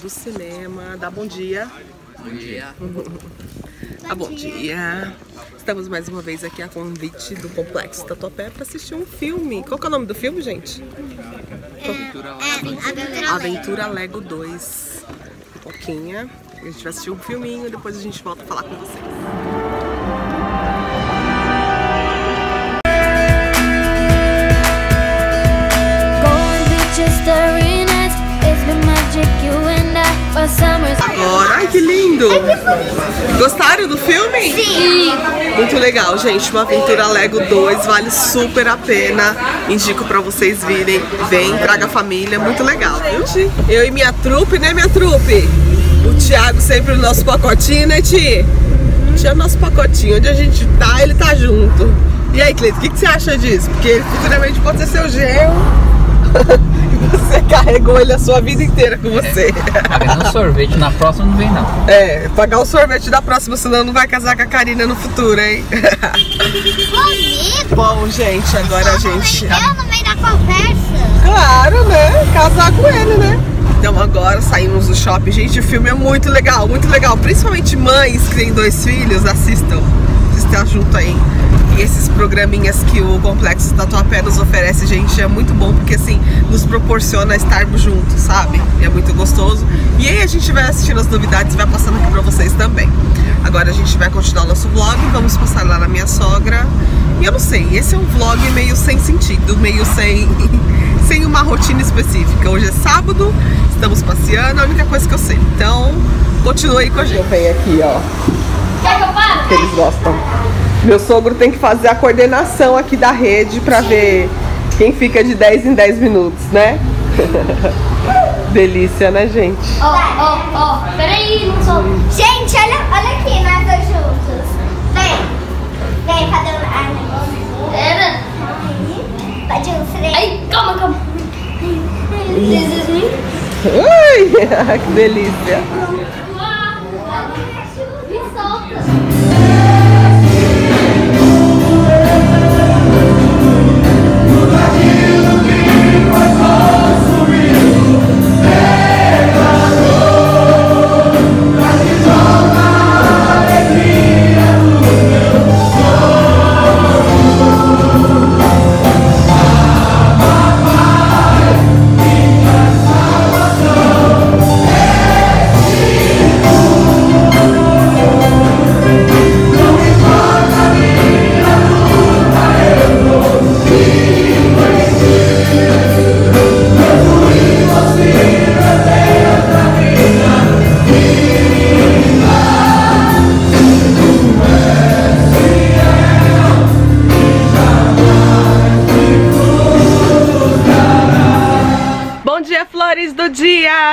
do cinema. Dá bom dia. Bom dia. Ah, bom dia. Estamos mais uma vez aqui a convite do Complexo Tatuapé para assistir um filme. Qual que é o nome do filme, gente? Aventura Aventura Aventura Lego 2. Pipoquinha. A gente vai assistir um filminho, depois a gente volta a falar com vocês. Lindo! Gostaram do filme? Sim. Muito legal, gente. Uma Aventura Lego 2 vale super a pena. Indico pra vocês virem. Vem, traga a família, muito legal, viu? Eu e minha trupe, né, minha trupe? O Thiago sempre no nosso pacotinho, né, Ti? Tinha nosso pacotinho. Onde a gente tá, ele tá junto. E aí, Cleiton, o que, que você acha disso? Porque futuramente pode ser seu genro. você carregou ele a sua vida inteira com você. Pagando sorvete na próxima não vem não. É, pagar o sorvete da próxima, senão não vai casar com a Karina no futuro, hein? Comigo? Bom, gente, agora a gente. Eu no meio da conversa. Claro, né? Casar com ele, né? Então agora saímos do shopping. Gente, o filme é muito legal, muito legal. Principalmente mães que têm dois filhos, assistam. Assistam junto aí. E esses programinhas que o Complexo Tatuapé nos oferece, gente, é muito bom porque assim, nos proporciona estarmos juntos, sabe? É muito gostoso. E aí a gente vai assistindo as novidades e vai passando aqui pra vocês também. Agora a gente vai continuar o nosso vlog, vamos passar lá na minha sogra. E eu não sei, esse é um vlog meio sem sentido, meio sem, sem uma rotina específica. Hoje é sábado, estamos passeando, é a única coisa que eu sei. Então, continua aí com a gente. Eu venho aqui, ó, Quer que eu pare? que eles gostam. Meu sogro tem que fazer a coordenação aqui da rede pra ver quem fica de 10 em 10 minutos, né? Delícia, né, gente? Ó, ó, ó. Peraí, não sou. Gente, olha, olha aqui, nós dois juntos. Vem. Vem, cadê o ah, negócio? Era. Pode um freio. Ai, calma, calma. This is me. Ui, que delícia.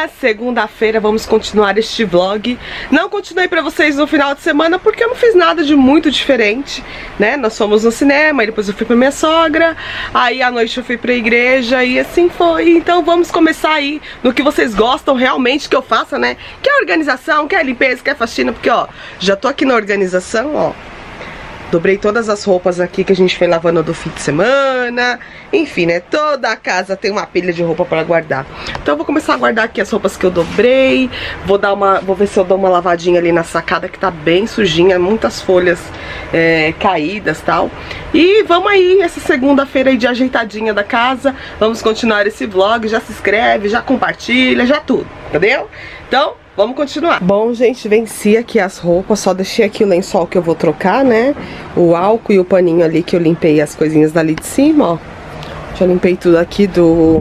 Segunda-feira vamos continuar este vlog. Não continuei pra vocês no final de semana porque eu não fiz nada de muito diferente, né? Nós fomos no cinema, depois eu fui pra minha sogra, aí à noite eu fui pra igreja e assim foi. Então vamos começar aí no que vocês gostam realmente que eu faça, né? Que é organização, que é limpeza, que é faxina, porque ó, já tô aqui na organização, ó. Dobrei todas as roupas aqui que a gente foi lavando do fim de semana. Enfim, né? Toda a casa tem uma pilha de roupa para guardar. Então eu vou começar a guardar aqui as roupas que eu dobrei. Vou dar uma, vou ver se eu dou uma lavadinha ali na sacada que tá bem sujinha, muitas folhas é, caídas, tal. E vamos aí essa segunda-feira aí de ajeitadinha da casa. Vamos continuar esse vlog. Já se inscreve, já compartilha, já tudo, entendeu? Então Vamos continuar. Bom, gente, venci aqui as roupas, só deixei aqui o lençol que eu vou trocar, né? O álcool e o paninho ali que eu limpei as coisinhas dali de cima, ó. Já limpei tudo aqui do,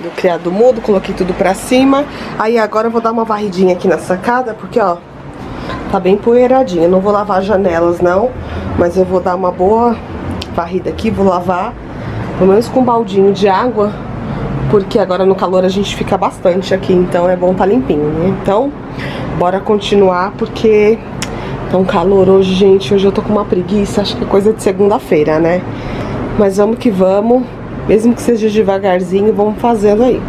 do criado mudo, coloquei tudo pra cima. Aí agora eu vou dar uma varridinha aqui na sacada, porque, ó, tá bem poeiradinha. Não vou lavar as janelas, não, mas eu vou dar uma boa varrida aqui, vou lavar, pelo menos com um baldinho de água, porque agora no calor a gente fica bastante aqui, então é bom tá limpinho, né? Então, bora continuar, porque tá um calor hoje, gente. Hoje eu tô com uma preguiça, acho que é coisa de segunda-feira, né? Mas vamos que vamos, mesmo que seja devagarzinho, vamos fazendo aí.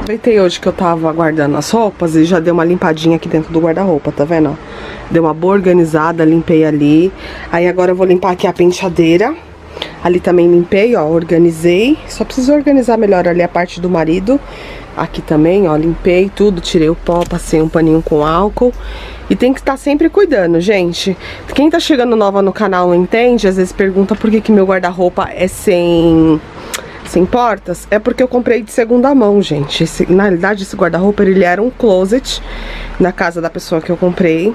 Aproveitei hoje que eu tava guardando as roupas e já dei uma limpadinha aqui dentro do guarda-roupa, tá vendo? ó? Dei uma boa organizada, limpei ali. Aí agora eu vou limpar aqui a penteadeira. Ali também limpei, ó, organizei. Só preciso organizar melhor ali a parte do marido. Aqui também, ó, limpei tudo, tirei o pó, passei um paninho com álcool. E tem que estar sempre cuidando, gente. Quem tá chegando nova no canal não entende, às vezes pergunta por que, que meu guarda-roupa é sem sem portas, é porque eu comprei de segunda mão, gente. Esse, na realidade, esse guarda-roupa, ele era um closet na casa da pessoa que eu comprei.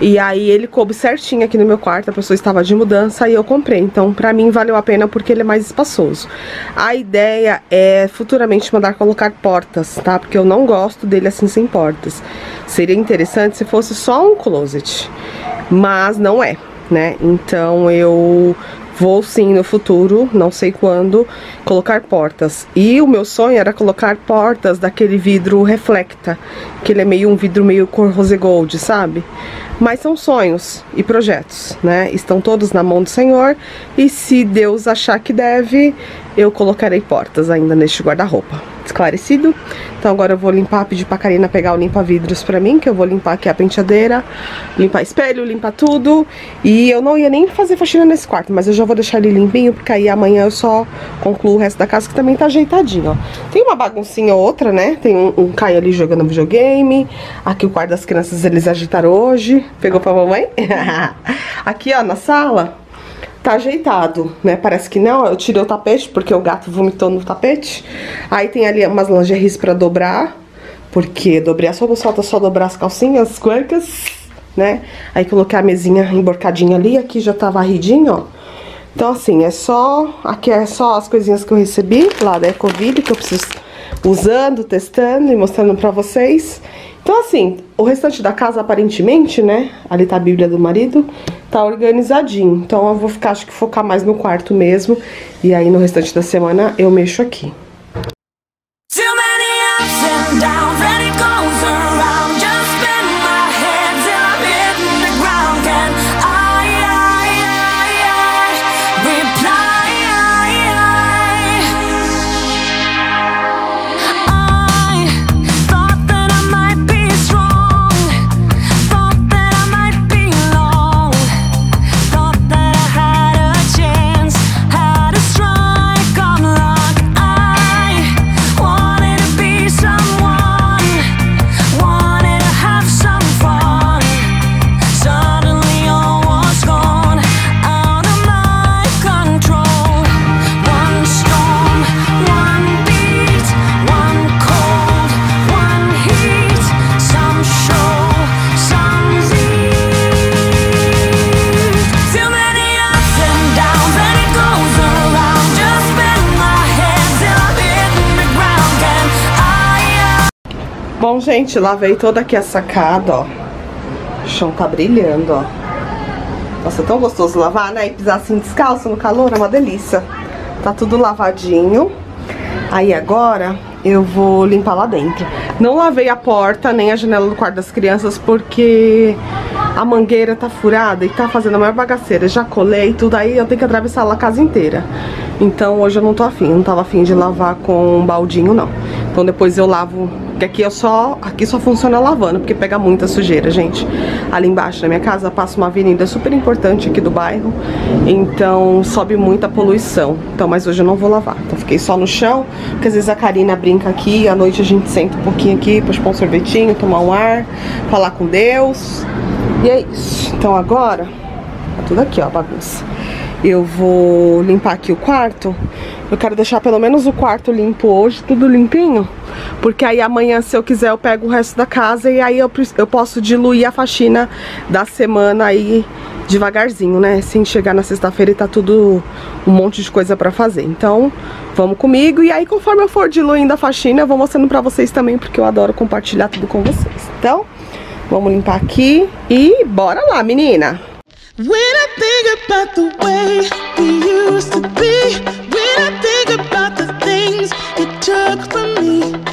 E aí ele coube certinho aqui no meu quarto, a pessoa estava de mudança e eu comprei. Então, pra mim, valeu a pena porque ele é mais espaçoso. A ideia é futuramente mandar colocar portas, tá? Porque eu não gosto dele assim sem portas. Seria interessante se fosse só um closet, mas não é, né? Então eu Vou sim no futuro, não sei quando, colocar portas. E o meu sonho era colocar portas daquele vidro reflecta, que ele é meio um vidro meio cor rose gold, sabe? Mas são sonhos e projetos, né? Estão todos na mão do Senhor e se Deus achar que deve, eu colocarei portas ainda neste guarda-roupa. Esclarecido? Então agora eu vou limpar, pedir pra Karina pegar o limpa-vidros pra mim, que eu vou limpar aqui a penteadeira, limpar espelho, limpar tudo. E eu não ia nem fazer faxina nesse quarto, mas eu já vou deixar ele limpinho, porque aí amanhã eu só concluo o resto da casa, que também tá ajeitadinho, ó. Tem uma baguncinha ou outra, né? Tem um, um Caio ali jogando videogame. Aqui o quarto das crianças eles agitaram hoje. Pegou pra mamãe? aqui, ó, na sala tá ajeitado, né? Parece que não, eu tirei o tapete porque o gato vomitou no tapete. Aí tem ali umas lingeries pra dobrar, porque dobrar só não falta só dobrar as calcinhas, as cuecas, né? Aí coloquei a mesinha emborcadinha ali, aqui já tá varridinho, ó. Então assim, é só, aqui é só as coisinhas que eu recebi lá da Ecoville, que eu preciso usando, testando e mostrando pra vocês. Então, assim, o restante da casa, aparentemente, né? Ali tá a Bíblia do marido, tá organizadinho. Então, eu vou ficar, acho que focar mais no quarto mesmo. E aí, no restante da semana, eu mexo aqui. Bom, gente, lavei toda aqui a sacada, ó. O chão tá brilhando, ó. Nossa, é tão gostoso lavar, né? E pisar assim descalço no calor, é uma delícia. Tá tudo lavadinho. Aí agora eu vou limpar lá dentro. Não lavei a porta nem a janela do quarto das crianças porque a mangueira tá furada e tá fazendo a maior bagaceira. Já colei tudo aí, eu tenho que atravessar a casa inteira. Então hoje eu não tô afim, não tava afim de lavar com um baldinho não. Então depois eu lavo porque aqui eu só, aqui só funciona lavando, porque pega muita sujeira, gente. Ali embaixo da minha casa passa uma avenida super importante aqui do bairro, então sobe muita poluição. Então, mas hoje eu não vou lavar. Então fiquei só no chão, porque às vezes a Karina brinca aqui, à noite a gente senta um pouquinho aqui pra chupar um sorvetinho, tomar um ar, falar com Deus. E é isso. Então agora, tá tudo aqui, ó, bagunça. Eu vou limpar aqui o quarto. Eu quero deixar pelo menos o quarto limpo hoje, tudo limpinho. Porque aí amanhã, se eu quiser, eu pego o resto da casa e aí eu, eu posso diluir a faxina da semana aí devagarzinho, né? Sem chegar na sexta-feira e tá tudo um monte de coisa pra fazer. Então, vamos comigo. E aí, conforme eu for diluindo a faxina, eu vou mostrando pra vocês também, porque eu adoro compartilhar tudo com vocês. Então, vamos limpar aqui e bora lá, menina! When I think about the way we used to be, I think about the things you took from me,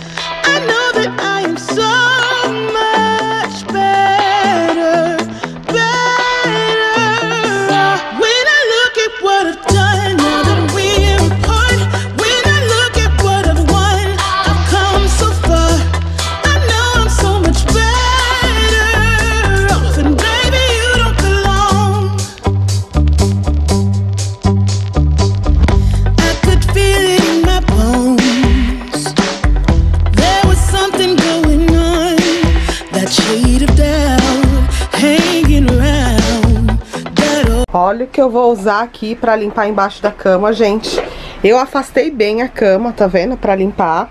eu vou usar aqui pra limpar embaixo da cama, gente. Eu afastei bem a cama, tá vendo? Pra limpar.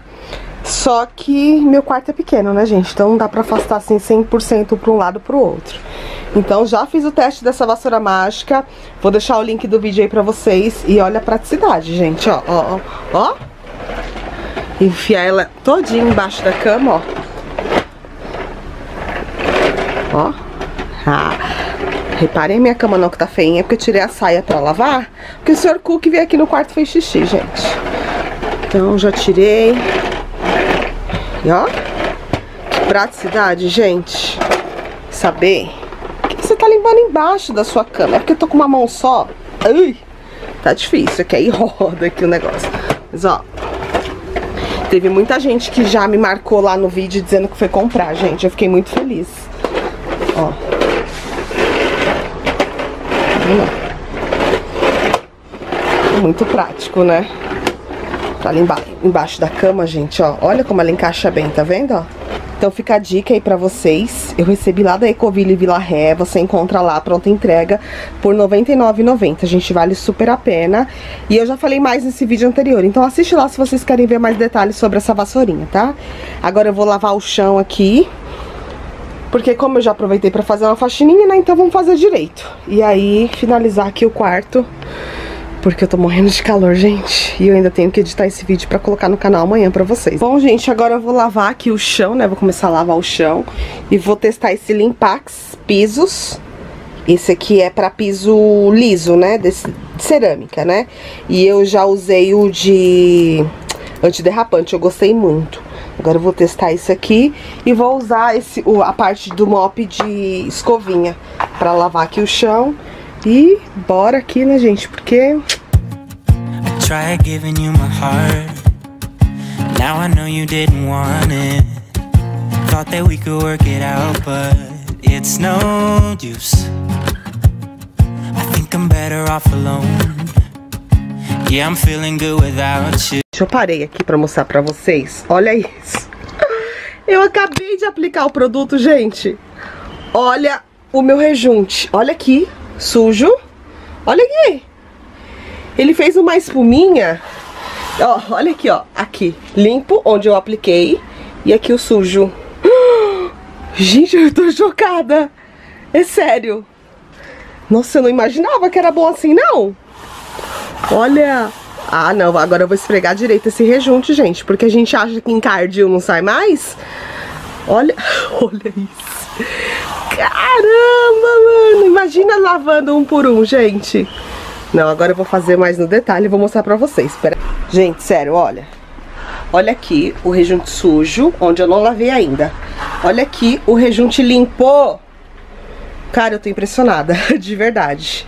Só que meu quarto é pequeno, né, gente? Então não dá pra afastar assim 100% pra um lado pro outro. Então já fiz o teste dessa vassoura mágica. Vou deixar o link do vídeo aí pra vocês. E olha a praticidade, gente, ó, ó, ó. Enfiar ela todinha embaixo da cama, ó. Ó. Ah. Reparem minha cama não que tá feinha, porque eu tirei a saia pra lavar. Porque o senhor Cook veio aqui no quarto e fez xixi, gente. Então já tirei. E ó. Que praticidade, gente. Saber que você tá limpando embaixo da sua cama. É porque eu tô com uma mão só. Ai, tá difícil. Aqui aí roda aqui o negócio. Mas ó. Teve muita gente que já me marcou lá no vídeo dizendo que foi comprar, gente. Eu fiquei muito feliz. Ó. Muito prático, né? Tá ali embaixo da cama, gente, ó. Olha como ela encaixa bem, tá vendo, ó? Então fica a dica aí pra vocês. Eu recebi lá da Ecoville Vila Ré. Você encontra lá, pronta entrega, por R$ 99,90. Gente, vale super a pena. E eu já falei mais nesse vídeo anterior. Então assiste lá se vocês querem ver mais detalhes sobre essa vassourinha, tá? Agora eu vou lavar o chão aqui. Porque como eu já aproveitei pra fazer uma faxininha, né? Então vamos fazer direito. E aí, finalizar aqui o quarto. Porque eu tô morrendo de calor, gente. E eu ainda tenho que editar esse vídeo pra colocar no canal amanhã pra vocês. Bom, gente, agora eu vou lavar aqui o chão, né? Vou começar a lavar o chão. E vou testar esse Limpax Pisos. Esse aqui é pra piso liso, né? Desse, de cerâmica, né? E eu já usei o de antiderrapante. Eu gostei muito. Agora eu vou testar isso aqui e vou usar esse, a parte do mop de escovinha pra lavar aqui o chão. E bora aqui, né, gente? Porque... Try giving you my heart. Now I know you didn't want it. Thought that we could work it out But it's no use. I think I'm better off alone. Yeah, I'm feeling good without you Eu parei aqui pra mostrar pra vocês. Olha isso. Eu acabei de aplicar o produto, gente. Olha o meu rejunte. Olha aqui, sujo. Olha aqui. Ele fez uma espuminha. Ó, olha aqui, ó. Aqui, limpo, onde eu apliquei. E aqui o sujo. Gente, eu tô chocada. É sério. Nossa, eu não imaginava que era bom assim, não. Olha. Ah, não, agora eu vou esfregar direito esse rejunte, gente, porque a gente acha que encardil não sai mais. Olha, olha isso. Caramba, mano, imagina lavando um por um, gente. Não, agora eu vou fazer mais no detalhe e vou mostrar pra vocês. Pera. Gente, sério, olha. Olha aqui o rejunte sujo, onde eu não lavei ainda. Olha aqui o rejunte limpo. Cara, eu tô impressionada, de verdade.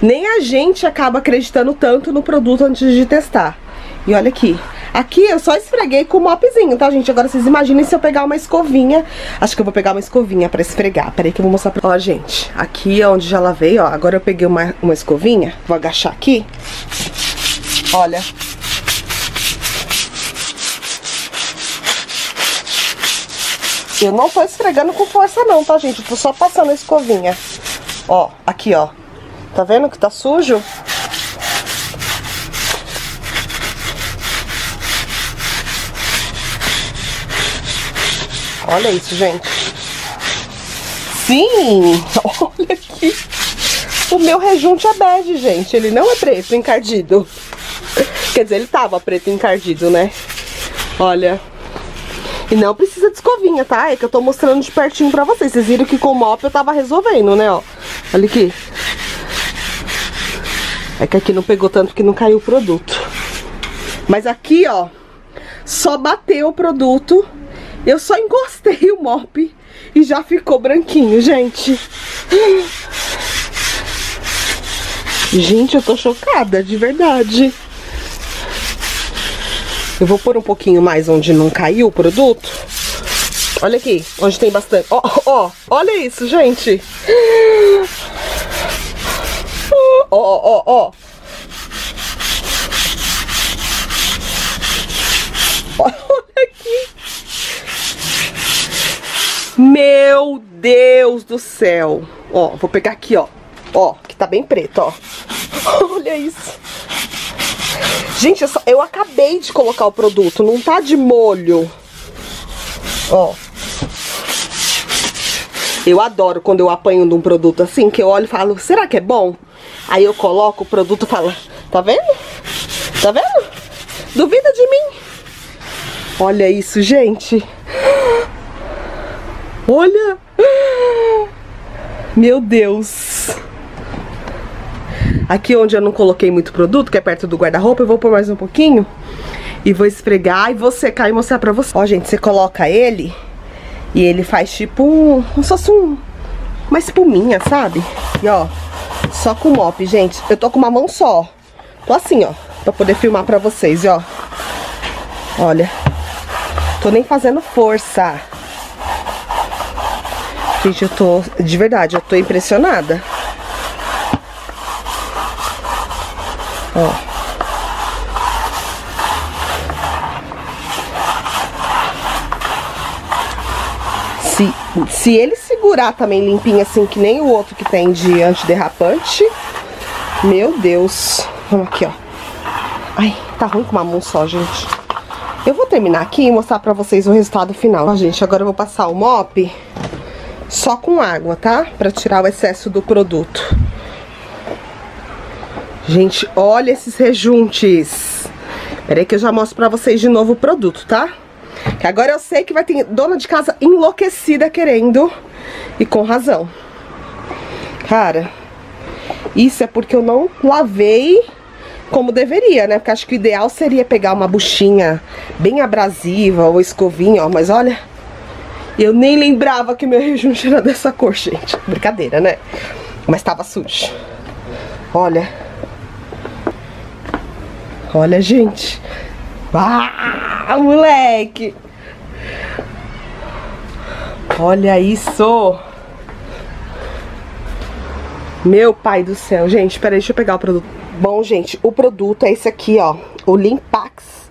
Nem a gente acaba acreditando tanto no produto antes de testar. E olha aqui. Aqui eu só esfreguei com o mopzinho, tá, gente? Agora vocês imaginem se eu pegar uma escovinha. Acho que eu vou pegar uma escovinha pra esfregar. Peraí que eu vou mostrar pra... Ó, gente, aqui é onde já lavei, ó. Agora eu peguei uma, uma escovinha. Vou agachar aqui. Olha. Eu não tô esfregando com força não, tá, gente? Eu tô só passando a escovinha. Ó, aqui, ó. Tá vendo que tá sujo? Olha isso, gente. Sim! Olha aqui. O meu rejunte é bege, gente. Ele não é preto encardido. Quer dizer, ele tava preto encardido, né? Olha. E não precisa de escovinha, tá? É que eu tô mostrando de pertinho pra vocês. Vocês viram que com o mop eu tava resolvendo, né, ó. Olha aqui. É que aqui não pegou tanto que não caiu o produto. Mas aqui, ó, só bateu o produto. Eu só encostei o mop e já ficou branquinho, gente. Gente, eu tô chocada, de verdade. Eu vou pôr um pouquinho mais onde não caiu o produto. Olha aqui, onde tem bastante. Ó, ó, olha isso, gente. Ó, ó, ó. Olha aqui. Meu Deus do céu. Ó, vou pegar aqui, ó. Ó, que tá bem preto, ó. Olha isso. Gente, eu, só, eu acabei de colocar o produto, não tá de molho. Ó. Eu adoro quando eu apanho de um produto assim, que eu olho e falo, será que é bom? Aí eu coloco o produto e falo, tá vendo? Tá vendo? Duvida de mim? Olha isso, gente. Olha. Meu Deus. Aqui onde eu não coloquei muito produto, que é perto do guarda-roupa, eu vou pôr mais um pouquinho. E vou esfregar e vou secar e mostrar pra você. Ó, gente, você coloca ele e ele faz tipo um, como se fosse um, uma espuminha, sabe? E ó, só com o mop, gente. Eu tô com uma mão só. Tô assim, ó, pra poder filmar pra vocês, ó. Olha. Tô nem fazendo força. Gente, eu tô, de verdade, eu tô impressionada. Ó. Se, se ele segurar também limpinho assim, que nem o outro que tem de antiderrapante, meu Deus. Vamos aqui, ó. Ai, tá ruim com uma mão só, gente. Eu vou terminar aqui e mostrar pra vocês o resultado final. Ó, gente, agora eu vou passar o mop só com água, tá? Pra tirar o excesso do produto. Gente, olha esses rejuntes. Peraí que eu já mostro pra vocês de novo o produto, tá? Que agora eu sei que vai ter dona de casa enlouquecida querendo. E com razão. Cara, isso é porque eu não lavei como deveria, né? Porque acho que o ideal seria pegar uma buchinha bem abrasiva ou escovinha, ó. Mas olha, eu nem lembrava que meu rejunte era dessa cor, gente. Brincadeira, né? Mas tava sujo. Olha. Olha, gente. Ah, moleque! Olha isso! Meu pai do céu, gente, peraí, deixa eu pegar o produto. Bom, gente, o produto é esse aqui, ó, o Limpax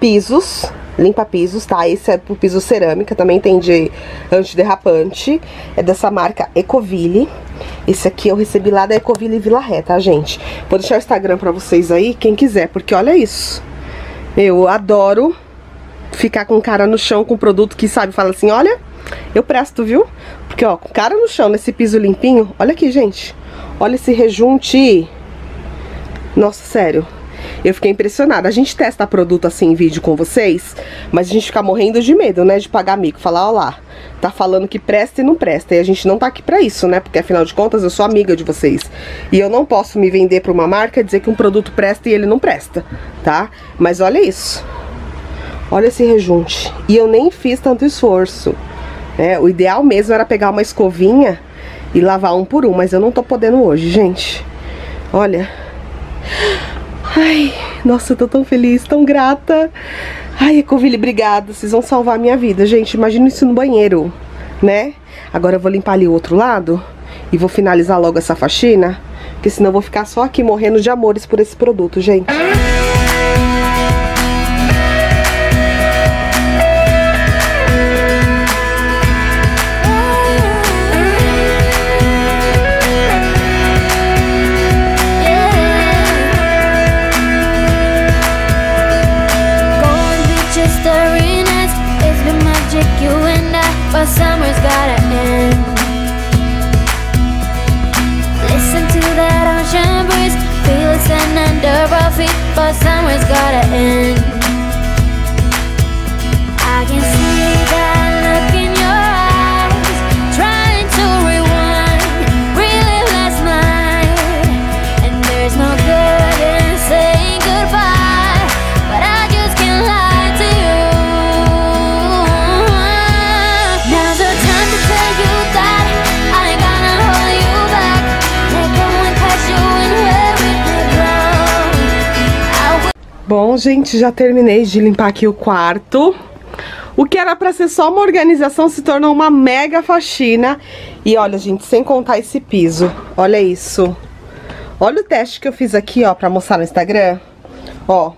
Pisos, limpa pisos, tá? Esse é pro piso cerâmica, também tem de antiderrapante, é dessa marca Ecoville. Esse aqui eu recebi lá da Ecoville Vila Ré, tá, gente? Vou deixar o Instagram pra vocês aí, quem quiser, porque olha isso. Eu adoro ficar com cara no chão com produto que, sabe, fala assim, olha, eu presto, viu? Porque, ó, com cara no chão, nesse piso limpinho, olha aqui, gente. Olha esse rejunte. Nossa, sério. Eu fiquei impressionada. A gente testa produto assim em vídeo com vocês, mas a gente fica morrendo de medo, né? De pagar mico. Falar, ó lá, tá falando que presta e não presta. E a gente não tá aqui pra isso, né? Porque afinal de contas eu sou amiga de vocês. E eu não posso me vender pra uma marca e dizer que um produto presta e ele não presta, tá? Mas olha isso. Olha esse rejunte. E eu nem fiz tanto esforço. Né? O ideal mesmo era pegar uma escovinha e lavar um por um. Mas eu não tô podendo hoje, gente. Olha. Ai, nossa, eu tô tão feliz, tão grata. Ai, Ecoville, obrigada. Vocês vão salvar a minha vida, gente. Imagina isso no banheiro, né? Agora eu vou limpar ali o outro lado e vou finalizar logo essa faxina, porque senão eu vou ficar só aqui morrendo de amores por esse produto, gente. Bom, gente, já terminei de limpar aqui o quarto. O que era pra ser só uma organização se tornou uma mega faxina. E olha, gente, sem contar esse piso. Olha isso. Olha o teste que eu fiz aqui, ó, pra mostrar no Instagram. Ó,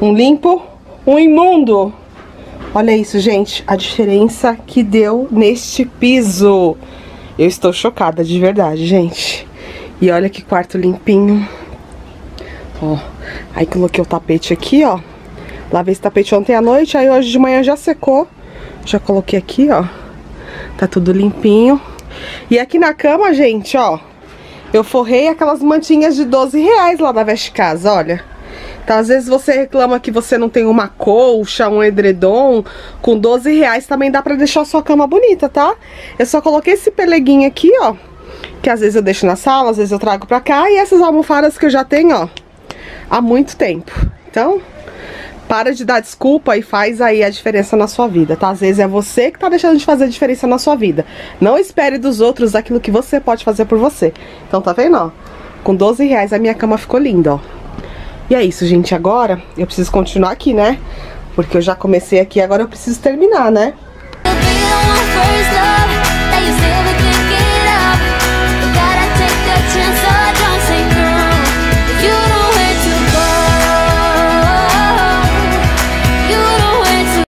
um limpo, um imundo. Olha isso, gente, a diferença que deu neste piso. Eu estou chocada, de verdade, gente. E olha que quarto limpinho. Ó, aí coloquei o tapete aqui, ó. Lavei esse tapete ontem à noite, aí hoje de manhã já secou. Já coloquei aqui, ó. Tá tudo limpinho. E aqui na cama, gente, ó. Eu forrei aquelas mantinhas de 12 reais lá da Veste Casa, olha. Então, às vezes você reclama que você não tem uma colcha, um edredom. Com 12 reais também dá pra deixar a sua cama bonita, tá? Eu só coloquei esse peleguinho aqui, ó. Que às vezes eu deixo na sala, às vezes eu trago pra cá. E essas almofadas que eu já tenho, ó. Há muito tempo. Então, para de dar desculpa e faz aí a diferença na sua vida, tá? Às vezes é você que tá deixando de fazer a diferença na sua vida. Não espere dos outros aquilo que você pode fazer por você. Então, tá vendo, ó? Com 12 reais a minha cama ficou linda, ó. E é isso, gente. Agora eu preciso continuar aqui, né? Porque eu já comecei aqui, agora eu preciso terminar, né?